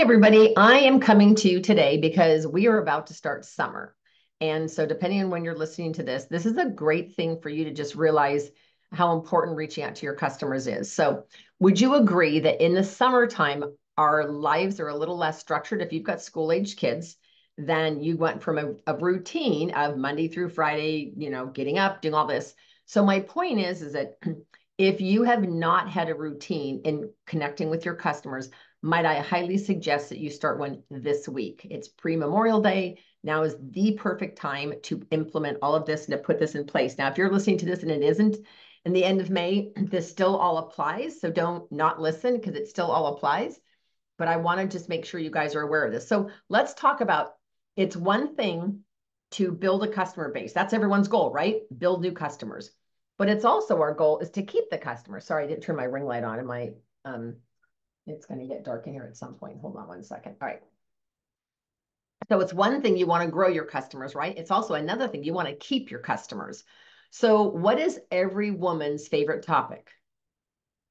Everybody. I am coming to you today because we are about to start summer. And so, depending on when you're listening to this, this is a great thing for you to just realize how important reaching out to your customers is. So, would you agree that in the summertime, our lives are a little less structured if you've got school age kids? Then you went from a, a routine of Monday through Friday, you know, getting up, doing all this. So, my point is, is that if you have not had a routine in connecting with your customers, might I highly suggest that you start one this week. It's pre-Memorial Day. Now is the perfect time to implement all of this and to put this in place. Now, if you're listening to this and it isn't in the end of May, this still all applies. So don't not listen because it still all applies. But I want to just make sure you guys are aware of this. So let's talk about it's one thing to build a customer base. That's everyone's goal, right? Build new customers. But it's also our goal is to keep the customer. Sorry, I didn't turn my ring light on and my um it's going to get dark in here at some point. Hold on one second. All right. So it's one thing you want to grow your customers, right? It's also another thing you want to keep your customers. So what is every woman's favorite topic?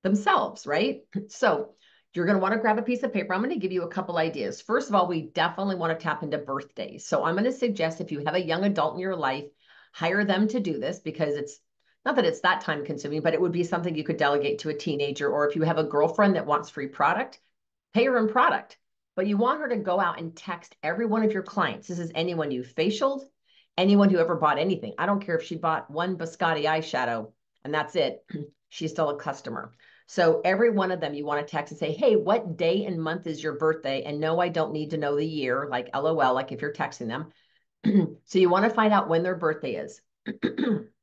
Themselves, right? So you're going to want to grab a piece of paper. I'm going to give you a couple ideas. First of all, we definitely want to tap into birthdays. So I'm going to suggest if you have a young adult in your life, hire them to do this because it's not that it's that time consuming, but it would be something you could delegate to a teenager. Or if you have a girlfriend that wants free product, pay her in product. But you want her to go out and text every one of your clients. This is anyone you facialed, anyone who ever bought anything. I don't care if she bought one Biscotti eyeshadow and that's it. She's still a customer. So every one of them you want to text and say, hey, what day and month is your birthday? And no, I don't need to know the year, like LOL, like if you're texting them. so you want to find out when their birthday is.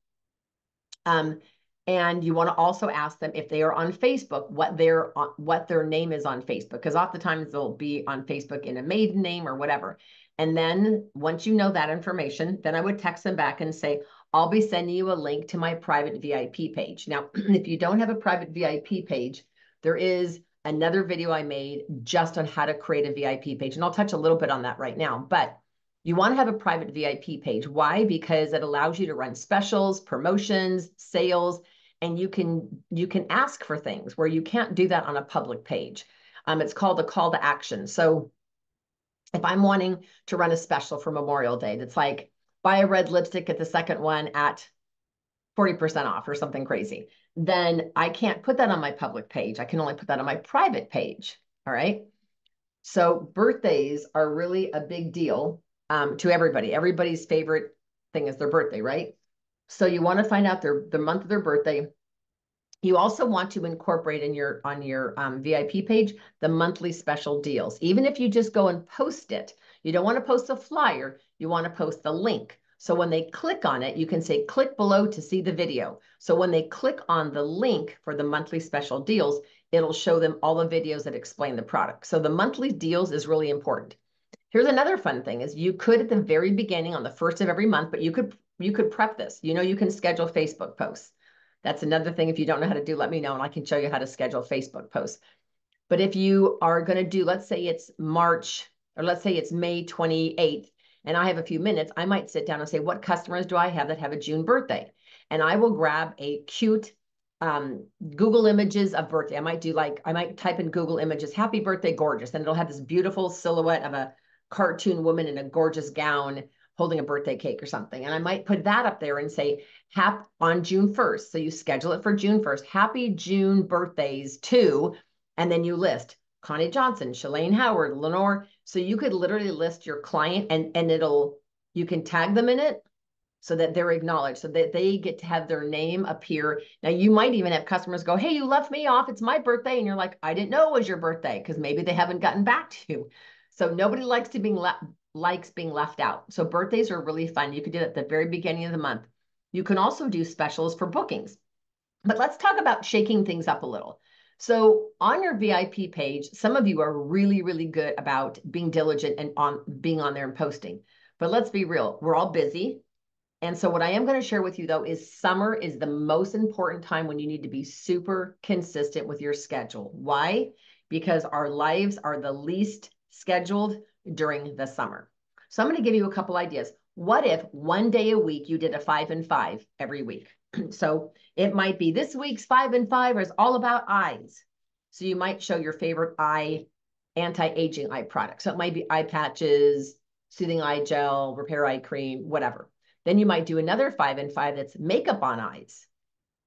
Um, and you want to also ask them if they are on Facebook, what their what their name is on Facebook, because oftentimes they'll be on Facebook in a maiden name or whatever. And then once you know that information, then I would text them back and say, I'll be sending you a link to my private VIP page. Now, if you don't have a private VIP page, there is another video I made just on how to create a VIP page. And I'll touch a little bit on that right now. But you want to have a private VIP page. Why? Because it allows you to run specials, promotions, sales, and you can you can ask for things where you can't do that on a public page. Um, it's called a call to action. So if I'm wanting to run a special for Memorial Day, that's like buy a red lipstick at the second one at 40% off or something crazy, then I can't put that on my public page. I can only put that on my private page. All right. So birthdays are really a big deal um, to everybody. Everybody's favorite thing is their birthday, right? So you want to find out their the month of their birthday. You also want to incorporate in your on your um, VIP page the monthly special deals. Even if you just go and post it, you don't want to post a flyer. You want to post the link. So when they click on it, you can say click below to see the video. So when they click on the link for the monthly special deals, it'll show them all the videos that explain the product. So the monthly deals is really important. Here's another fun thing is you could at the very beginning on the first of every month, but you could you could prep this. You know, you can schedule Facebook posts. That's another thing. If you don't know how to do, let me know and I can show you how to schedule Facebook posts. But if you are going to do, let's say it's March or let's say it's May 28th and I have a few minutes, I might sit down and say, what customers do I have that have a June birthday? And I will grab a cute um, Google images of birthday. I might do like, I might type in Google images, happy birthday, gorgeous. And it'll have this beautiful silhouette of a cartoon woman in a gorgeous gown holding a birthday cake or something. And I might put that up there and say, Hap on June 1st. So you schedule it for June 1st. Happy June birthdays to, and then you list Connie Johnson, Shalane Howard, Lenore. So you could literally list your client and, and it'll, you can tag them in it so that they're acknowledged, so that they get to have their name appear. Now, you might even have customers go, Hey, you left me off. It's my birthday. And you're like, I didn't know it was your birthday because maybe they haven't gotten back to you. So nobody likes to being left likes being left out. So birthdays are really fun. You can do it at the very beginning of the month. You can also do specials for bookings. But let's talk about shaking things up a little. So on your VIP page, some of you are really, really good about being diligent and on being on there and posting. But let's be real, we're all busy. And so what I am going to share with you though is summer is the most important time when you need to be super consistent with your schedule. Why? Because our lives are the least scheduled during the summer. So I'm going to give you a couple ideas. What if one day a week you did a five and five every week? so it might be this week's five and five is all about eyes. So you might show your favorite eye anti-aging eye products. So it might be eye patches, soothing eye gel, repair eye cream, whatever. Then you might do another five and five that's makeup on eyes.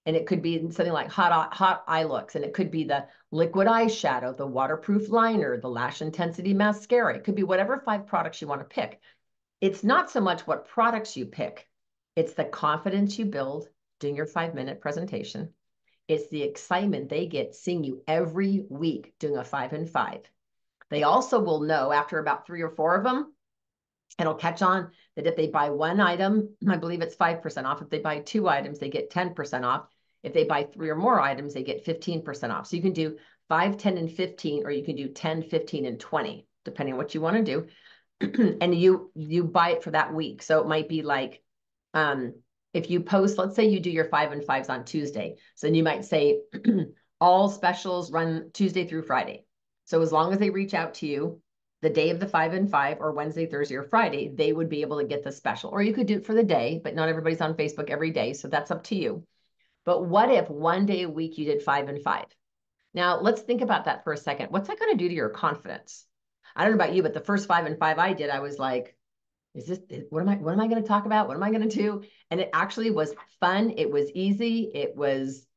And it could be something like hot, hot eye looks. And it could be the liquid eyeshadow, the waterproof liner, the lash intensity mascara. It could be whatever five products you want to pick. It's not so much what products you pick. It's the confidence you build doing your five minute presentation. It's the excitement they get seeing you every week doing a five and five. They also will know after about three or four of them, it'll catch on that if they buy one item, I believe it's 5% off. If they buy two items, they get 10% off. If they buy three or more items, they get 15% off. So you can do 5, 10, and 15, or you can do 10, 15, and 20, depending on what you want to do. and you you buy it for that week. So it might be like um, if you post, let's say you do your five and fives on Tuesday. So then you might say all specials run Tuesday through Friday. So as long as they reach out to you the day of the five and five or Wednesday, Thursday, or Friday, they would be able to get the special. Or you could do it for the day, but not everybody's on Facebook every day. So that's up to you. But what if one day a week you did five and five? Now let's think about that for a second. What's that going to do to your confidence? I don't know about you, but the first five and five I did, I was like, is this what am I what am I going to talk about? What am I going to do? And it actually was fun. It was easy. It was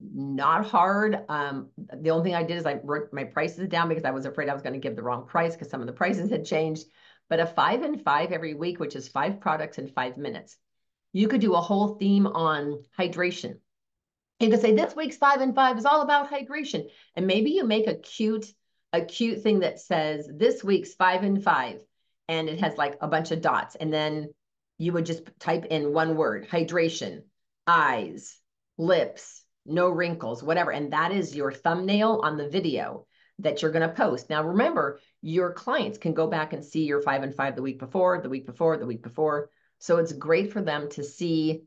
not hard. Um, the only thing I did is I wrote my prices down because I was afraid I was going to give the wrong price because some of the prices had changed. But a five and five every week, which is five products in five minutes. You could do a whole theme on hydration. You could say this week's five and five is all about hydration. And maybe you make a cute, a cute thing that says this week's five and five. And it has like a bunch of dots. And then you would just type in one word, hydration, eyes, lips, no wrinkles, whatever. And that is your thumbnail on the video that you're going to post. Now, remember, your clients can go back and see your five and five the week before, the week before, the week before. So it's great for them to see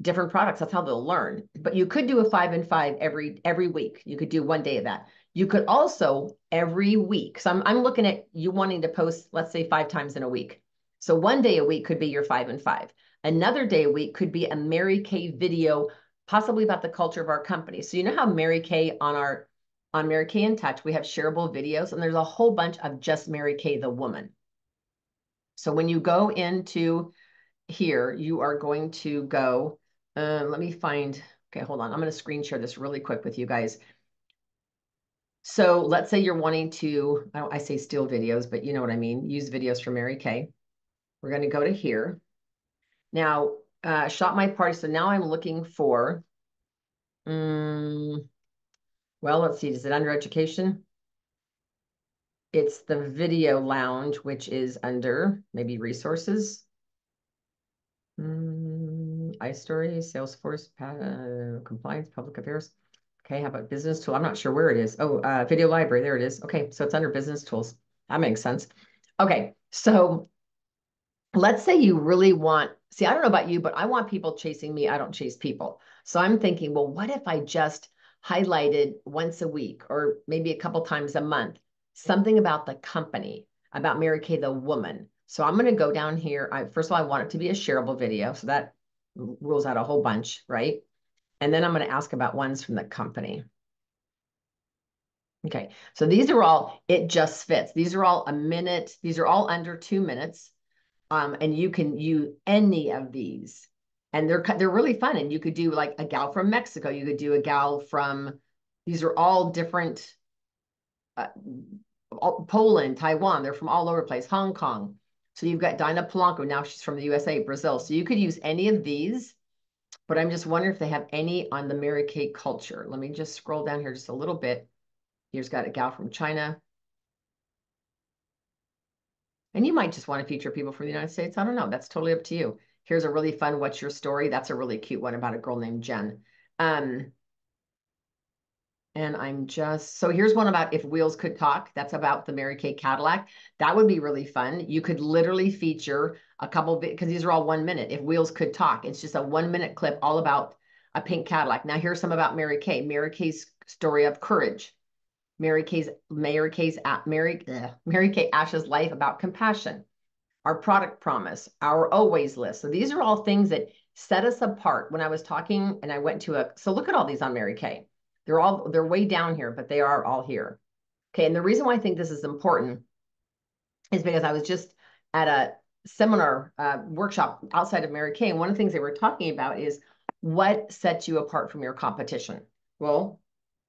different products. That's how they'll learn. But you could do a five and five every every week. You could do one day of that. You could also every week. So I'm I'm looking at you wanting to post, let's say five times in a week. So one day a week could be your five and five. Another day a week could be a Mary Kay video possibly about the culture of our company. So you know how Mary Kay on our on Mary Kay in Touch, we have shareable videos, and there's a whole bunch of just Mary Kay the woman. So when you go into here, you are going to go, uh, let me find, okay, hold on. I'm going to screen share this really quick with you guys. So let's say you're wanting to, I, I say steal videos, but you know what I mean, use videos from Mary Kay. We're going to go to here. Now, uh, shop my party. So now I'm looking for, um, well, let's see, is it under education? It's the video lounge, which is under maybe resources. IStory, Salesforce, uh, compliance, public affairs. Okay, how about business tool? I'm not sure where it is. Oh, uh, video library, there it is. Okay, so it's under business tools. That makes sense. Okay, so let's say you really want see i don't know about you but i want people chasing me i don't chase people so i'm thinking well what if i just highlighted once a week or maybe a couple times a month something about the company about mary kay the woman so i'm going to go down here I, first of all i want it to be a shareable video so that rules out a whole bunch right and then i'm going to ask about ones from the company okay so these are all it just fits these are all a minute these are all under two minutes um, and you can use any of these. And they're they're really fun. And you could do like a gal from Mexico. You could do a gal from, these are all different, uh, Poland, Taiwan. They're from all over the place. Hong Kong. So you've got Dinah Polanco. Now she's from the USA, Brazil. So you could use any of these. But I'm just wondering if they have any on the Mary Kay culture. Let me just scroll down here just a little bit. Here's got a gal from China. And you might just want to feature people from the United States. I don't know. That's totally up to you. Here's a really fun What's Your Story? That's a really cute one about a girl named Jen. Um, and I'm just, so here's one about If Wheels Could Talk. That's about the Mary Kay Cadillac. That would be really fun. You could literally feature a couple, because these are all one minute. If Wheels Could Talk, it's just a one minute clip all about a pink Cadillac. Now here's some about Mary Kay. Mary Kay's story of courage. Mary Kay's Mary Kay's Mary Mary Kay Ash's life about compassion, our product promise, our always list. So these are all things that set us apart. When I was talking and I went to a so look at all these on Mary Kay. They're all they're way down here, but they are all here. Okay, and the reason why I think this is important is because I was just at a seminar uh, workshop outside of Mary Kay, and one of the things they were talking about is what sets you apart from your competition. Well,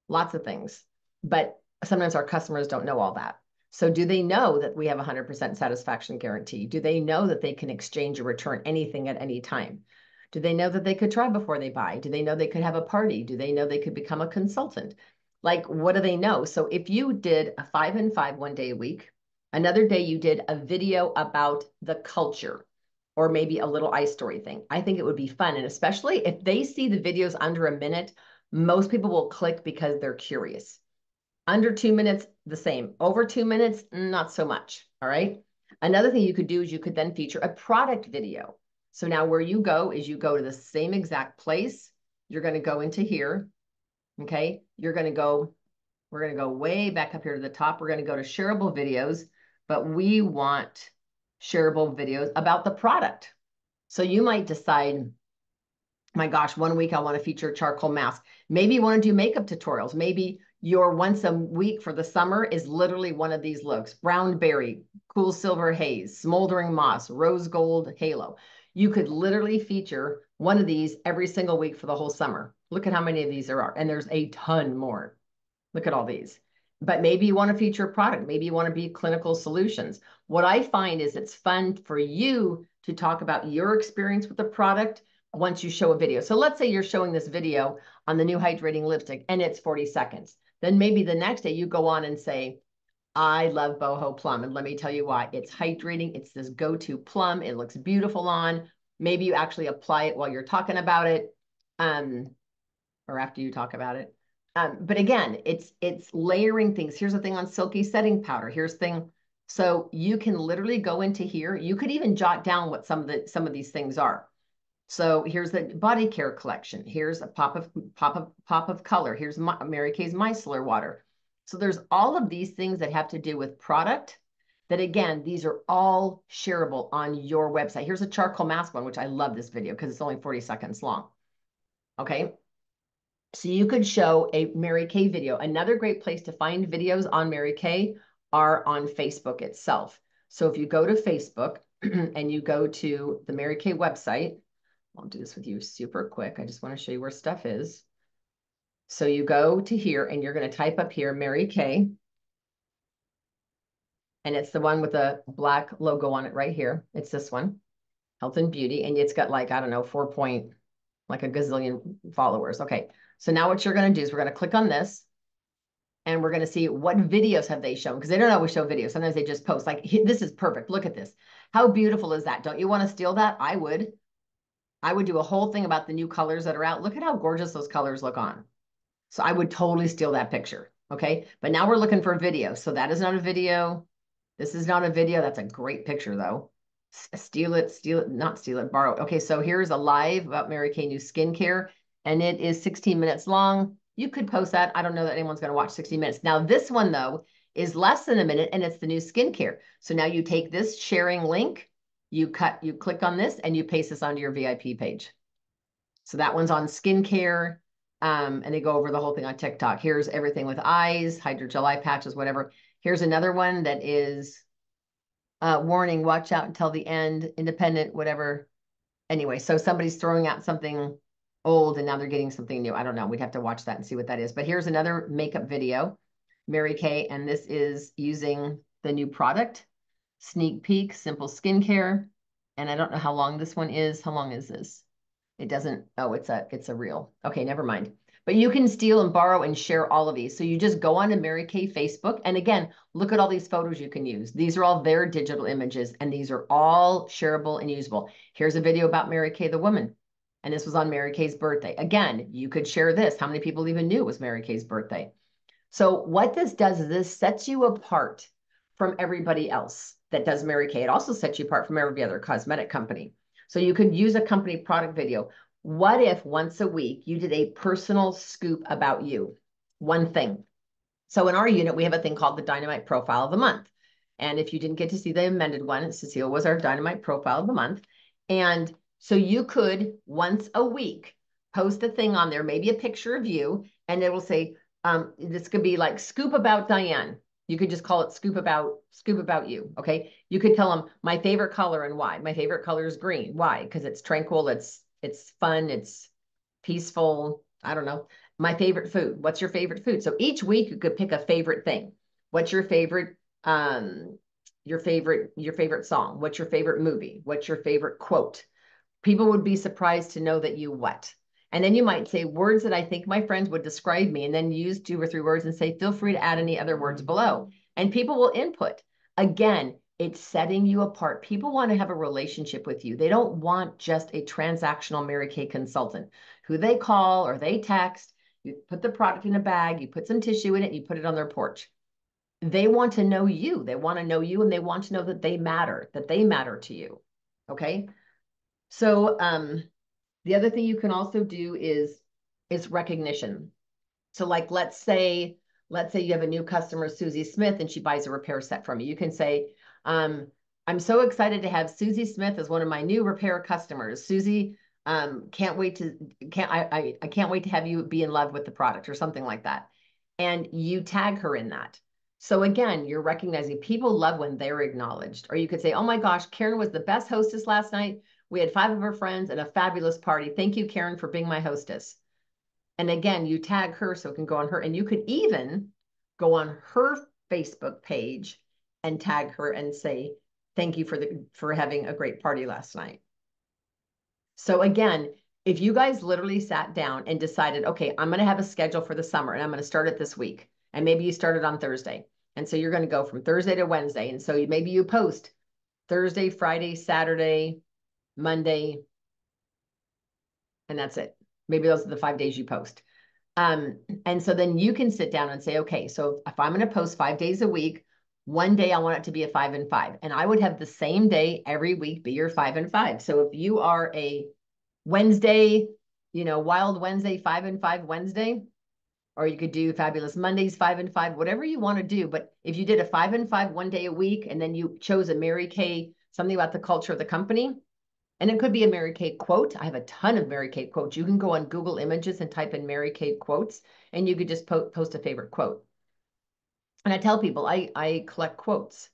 lots of things, but sometimes our customers don't know all that. So do they know that we have a 100% satisfaction guarantee? Do they know that they can exchange or return anything at any time? Do they know that they could try before they buy? Do they know they could have a party? Do they know they could become a consultant? Like, what do they know? So if you did a five and five one day a week, another day you did a video about the culture or maybe a little ice story thing, I think it would be fun. And especially if they see the videos under a minute, most people will click because they're curious. Under two minutes, the same. Over two minutes, not so much. All right. Another thing you could do is you could then feature a product video. So now where you go is you go to the same exact place. You're going to go into here. Okay. You're going to go, we're going to go way back up here to the top. We're going to go to shareable videos, but we want shareable videos about the product. So you might decide, my gosh, one week I want to feature charcoal mask. Maybe you want to do makeup tutorials. Maybe your once a week for the summer is literally one of these looks brown berry, cool silver haze, smoldering moss, rose gold halo. You could literally feature one of these every single week for the whole summer. Look at how many of these there are. And there's a ton more. Look at all these. But maybe you want to feature a product. Maybe you want to be clinical solutions. What I find is it's fun for you to talk about your experience with the product once you show a video. So let's say you're showing this video on the new hydrating lipstick and it's 40 seconds. Then maybe the next day you go on and say, I love boho plum. And let me tell you why. It's hydrating. It's this go-to plum. It looks beautiful on. Maybe you actually apply it while you're talking about it. Um, or after you talk about it. Um, but again, it's it's layering things. Here's the thing on silky setting powder. Here's thing. So you can literally go into here. You could even jot down what some of the some of these things are. So here's the body care collection. Here's a pop of pop of pop of color. Here's my, Mary Kay's micellar water. So there's all of these things that have to do with product that again, these are all shareable on your website. Here's a charcoal mask one, which I love this video because it's only 40 seconds long. Okay. So you could show a Mary Kay video. Another great place to find videos on Mary Kay are on Facebook itself. So if you go to Facebook and you go to the Mary Kay website, I'll do this with you super quick. I just want to show you where stuff is. So you go to here and you're going to type up here, Mary Kay. And it's the one with the black logo on it right here. It's this one, Health and Beauty. And it's got like, I don't know, four point, like a gazillion followers. Okay. So now what you're going to do is we're going to click on this and we're going to see what videos have they shown because they don't always show videos. Sometimes they just post like, this is perfect. Look at this. How beautiful is that? Don't you want to steal that? I would. I would do a whole thing about the new colors that are out. Look at how gorgeous those colors look on. So I would totally steal that picture. Okay. But now we're looking for a video. So that is not a video. This is not a video. That's a great picture though. Steal it, steal it, not steal it, borrow. Okay. So here's a live about Mary Kay new skincare and it is 16 minutes long. You could post that. I don't know that anyone's going to watch 60 minutes. Now this one though is less than a minute and it's the new skincare. So now you take this sharing link you cut, you click on this and you paste this onto your VIP page. So that one's on skincare. Um, and they go over the whole thing on TikTok. Here's everything with eyes, hydrogel eye patches, whatever. Here's another one that is uh, warning, watch out until the end, independent, whatever. Anyway, so somebody's throwing out something old and now they're getting something new. I don't know. We'd have to watch that and see what that is. But here's another makeup video, Mary Kay, and this is using the new product sneak peek, simple skincare. And I don't know how long this one is. How long is this? It doesn't, oh, it's a, it's a reel. Okay, never mind. But you can steal and borrow and share all of these. So you just go on to Mary Kay Facebook. And again, look at all these photos you can use. These are all their digital images and these are all shareable and usable. Here's a video about Mary Kay the woman. And this was on Mary Kay's birthday. Again, you could share this. How many people even knew it was Mary Kay's birthday? So what this does is this sets you apart from everybody else that does Mary Kay. It also sets you apart from every other cosmetic company. So you could use a company product video. What if once a week you did a personal scoop about you? One thing. So in our unit, we have a thing called the Dynamite Profile of the Month. And if you didn't get to see the amended one, Cecile was our Dynamite Profile of the Month. And so you could once a week post a thing on there, maybe a picture of you, and it will say, um, this could be like scoop about Diane You could just call it scoop about scoop about you. Okay. You could tell them my favorite color and why. My favorite color is green. Why? Because it's tranquil, it's it's fun, it's peaceful. I don't know. My favorite food. What's your favorite food? So each week you could pick a favorite thing. What's your favorite um your favorite your favorite song? What's your favorite movie? What's your favorite quote? People would be surprised to know that you what? And then you might say words that I think my friends would describe me, and then use two or three words and say, feel free to add any other words below. And people will input. Again, it's setting you apart. People want to have a relationship with you. They don't want just a transactional Mary Kay consultant who they call or they text. You put the product in a bag, you put some tissue in it, you put it on their porch. They want to know you. They want to know you and they want to know that they matter, that they matter to you. Okay. So, um, the other thing you can also do is is recognition. So like let's say let's say you have a new customer Susie Smith and she buys a repair set from you. You can say um, I'm so excited to have Susie Smith as one of my new repair customers. Susie, um, can't wait to can't I, I I can't wait to have you be in love with the product or something like that. And you tag her in that. So again, you're recognizing people love when they're acknowledged. Or you could say, oh my gosh, Karen was the best hostess last night. We had five of her friends and a fabulous party. Thank you, Karen, for being my hostess. And again, you tag her so it can go on her. And you could even go on her Facebook page and tag her and say, thank you for the for having a great party last night. So again, if you guys literally sat down and decided, okay, I'm going to have a schedule for the summer and I'm going to start it this week. And maybe you started on Thursday. And so you're going to go from Thursday to Wednesday. And so maybe you post Thursday, Friday, Saturday, Monday, and that's it. Maybe those are the five days you post. Um, and so then you can sit down and say, okay, so if I'm going to post five days a week, one day I want it to be a five and five. And I would have the same day every week be your five and five. So if you are a Wednesday, you know, Wild Wednesday, five and five Wednesday, or you could do Fabulous Mondays, five and five, whatever you want to do. But if you did a five and five one day a week, and then you chose a Mary Kay, something about the culture of the company, and it could be a Mary Kay quote. I have a ton of Mary Kay quotes. You can go on Google Images and type in Mary Kay quotes, and you could just po post a favorite quote. And I tell people I, I collect quotes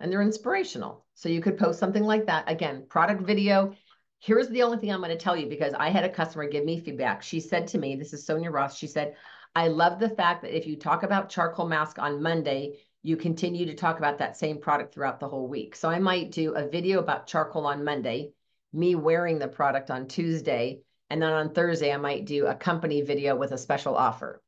and they're inspirational. So you could post something like that. Again, product video. Here's the only thing I'm going to tell you because I had a customer give me feedback. She said to me, this is Sonia Ross. She said, I love the fact that if you talk about charcoal mask on Monday, you continue to talk about that same product throughout the whole week. So I might do a video about charcoal on Monday me wearing the product on Tuesday. And then on Thursday, I might do a company video with a special offer.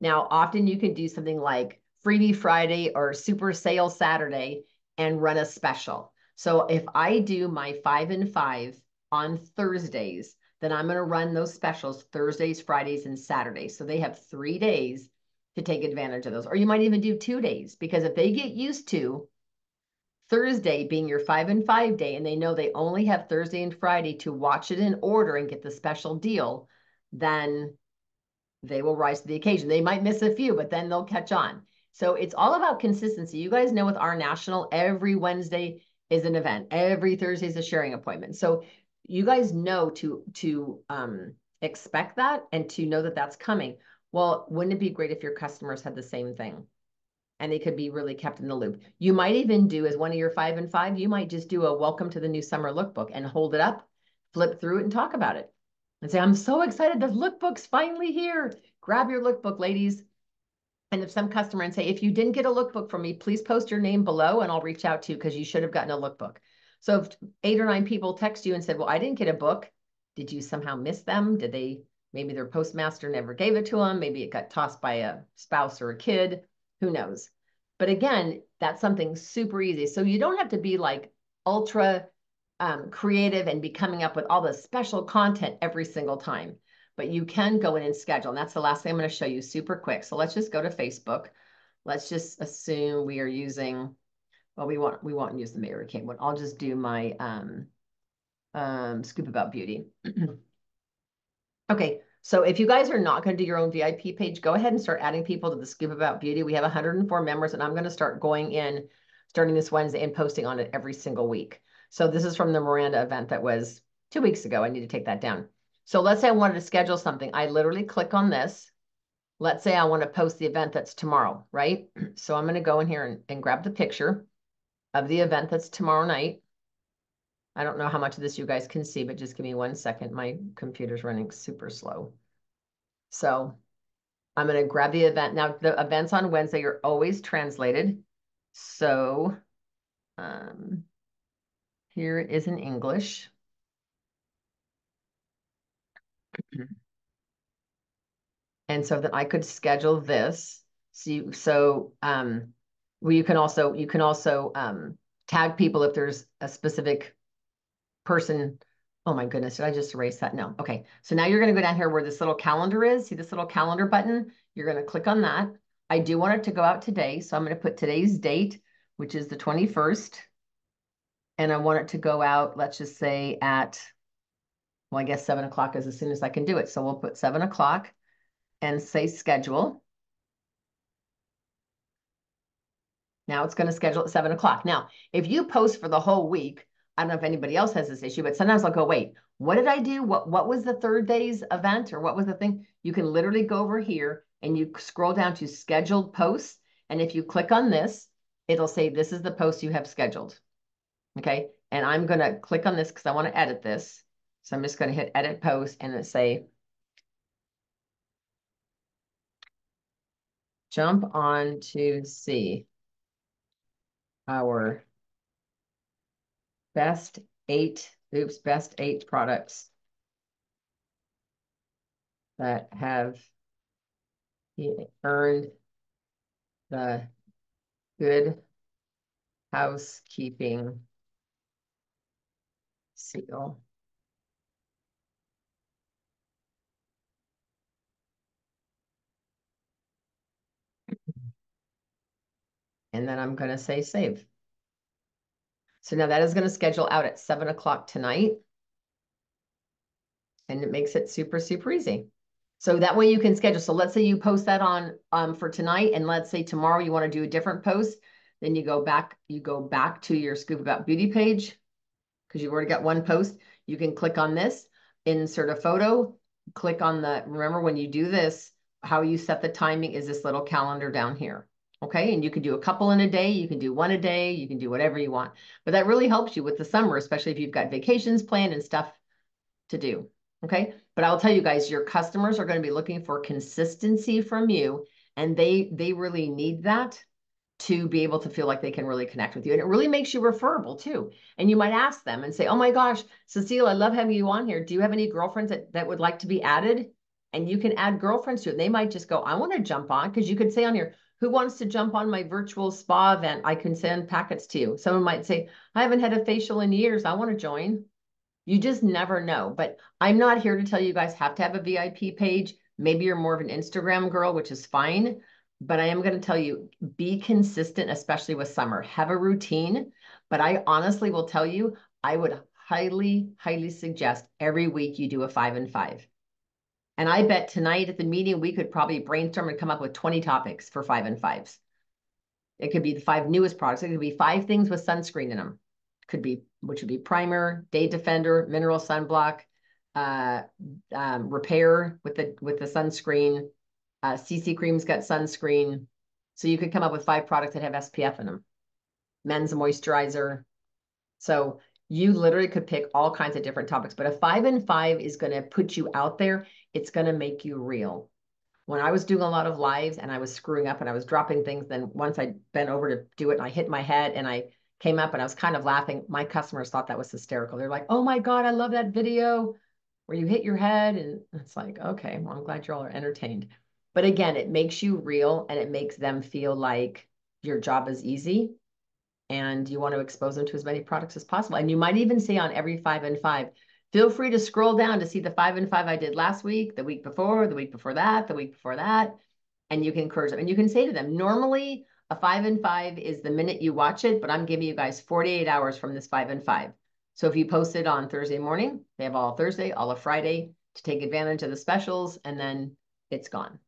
Now, often you can do something like Freebie Friday or Super Sale Saturday and run a special. So if I do my five and five on Thursdays, then I'm going to run those specials Thursdays, Fridays, and Saturdays. So they have three days to take advantage of those. Or you might even do two days because if they get used to Thursday being your five and five day, and they know they only have Thursday and Friday to watch it in order and get the special deal, then they will rise to the occasion. They might miss a few, but then they'll catch on. So it's all about consistency. You guys know with our national, every Wednesday is an event. Every Thursday is a sharing appointment. So you guys know to to um, expect that and to know that that's coming. Well, wouldn't it be great if your customers had the same thing? And they could be really kept in the loop. You might even do as one of your five and five, you might just do a welcome to the new summer lookbook and hold it up, flip through it and talk about it. And say, I'm so excited, the lookbook's finally here. Grab your lookbook, ladies. And if some customer and say, if you didn't get a lookbook from me, please post your name below and I'll reach out to you because you should have gotten a lookbook. So if eight or nine people text you and said, well, I didn't get a book, did you somehow miss them? Did they, maybe their postmaster never gave it to them? Maybe it got tossed by a spouse or a kid who knows? But again, that's something super easy. So you don't have to be like ultra um, creative and be coming up with all the special content every single time. But you can go in and schedule. And that's the last thing I'm going to show you super quick. So let's just go to Facebook. Let's just assume we are using, well, we want we won't use the Mary Kay. I'll just do my um, um, scoop about beauty. okay, so if you guys are not going to do your own VIP page, go ahead and start adding people to the Scoop About Beauty. We have 104 members, and I'm going to start going in starting this Wednesday and posting on it every single week. So this is from the Miranda event that was two weeks ago. I need to take that down. So let's say I wanted to schedule something. I literally click on this, let's say I want to post the event that's tomorrow, right? So I'm going to go in here and, and grab the picture of the event that's tomorrow night. I don't know how much of this you guys can see, but just give me one second. My computer's running super slow. So I'm going to grab the event. Now, the events on Wednesday are always translated. So um, here is in English. And so that I could schedule this. So, you, so um, well, you can also you can also um, tag people if there's a specific person. Oh my goodness, did I just erase that? No. Okay. So now you're going to go down here where this little calendar is. See this little calendar button? You're going to click on that. I do want it to go out today. So I'm going to put today's date, which is the 21st. And I want it to go out, let's just say at, well, I guess seven o'clock is as soon as I can do it. So we'll put seven o'clock and say schedule. Now it's going to schedule at seven o'clock. Now, if you post for the whole week, I don't know if anybody else has this issue, but sometimes I'll go, wait, what did I do? What, what was the third day's event or what was the thing? You can literally go over here and you scroll down to scheduled posts. And if you click on this, it'll say, this is the post you have scheduled. Okay. And I'm going to click on this because I want to edit this. So I'm just going to hit edit post and it say, jump on to see our best eight, oops, best eight products that have earned the good housekeeping seal. And then I'm going to say save. So now that is going to schedule out at seven o'clock tonight. And it makes it super, super easy. So that way you can schedule. So let's say you post that on um, for tonight, and let's say tomorrow you want to do a different post. Then you go back, you go back to your Scoop About Beauty page because you've already got one post. You can click on this, insert a photo, click on the, remember when you do this, how you set the timing is this little calendar down here. Okay, and you can do a couple in a day, you can do one a day, you can do whatever you want. But that really helps you with the summer, especially if you've got vacations planned and stuff to do. Okay, but I'll tell you guys, your customers are going to be looking for consistency from you, and they they really need that to be able to feel like they can really connect with you. And it really makes you referable too. And you might ask them and say, Oh my gosh, Cecile, I love having you on here. Do you have any girlfriends that, that would like to be added? And you can add girlfriends to it. And they might just go, I want to jump on because you could say on here, who wants to jump on my virtual spa event? I can send packets to you. Someone might say, I haven't had a facial in years. I want to join. You just never know. But I'm not here to tell you guys have to have a VIP page. Maybe you're more of an Instagram girl, which is fine. But I am going to tell you, be consistent, especially with summer. Have a routine. But I honestly will tell you, I would highly, highly suggest every week you do a five and five. And I bet tonight at the meeting, we could probably brainstorm and come up with 20 topics for five and fives. It could be the five newest products. It could be five things with sunscreen in them. Could be, which would be primer, day defender, mineral sunblock, uh, um, repair with the with the sunscreen. Uh, CC cream's got sunscreen. So you could come up with five products that have SPF in them. Men's moisturizer. So you literally could pick all kinds of different topics, but a five and five is going to put you out there. It's going to make you real. When I was doing a lot of lives and I was screwing up and I was dropping things, then once I bent over to do it and I hit my head and I came up and I was kind of laughing, my customers thought that was hysterical. They're like, oh my God, I love that video where you hit your head. And it's like, okay, well, I'm glad you all are entertained. But again, it makes you real and it makes them feel like your job is easy and you want to expose them to as many products as possible. And you might even see on every five and five, feel free to scroll down to see the five and five I did last week, the week before, the week before that, the week before that. And you can encourage them and you can say to them, normally a five and five is the minute you watch it, but I'm giving you guys 48 hours from this five and five. So if you post it on Thursday morning, they have all Thursday, all of Friday to take advantage of the specials, and then it's gone.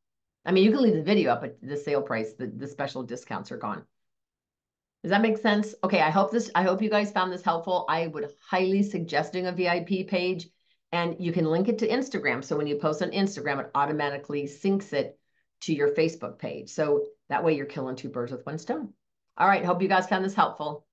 I mean, you can leave the video up at the sale price, the, the special discounts are gone. Does that make sense? Okay, I hope this, I hope you guys found this helpful. I would highly suggesting a VIP page and you can link it to Instagram. So when you post on Instagram, it automatically syncs it to your Facebook page. So that way you're killing two birds with one stone. All right, hope you guys found this helpful.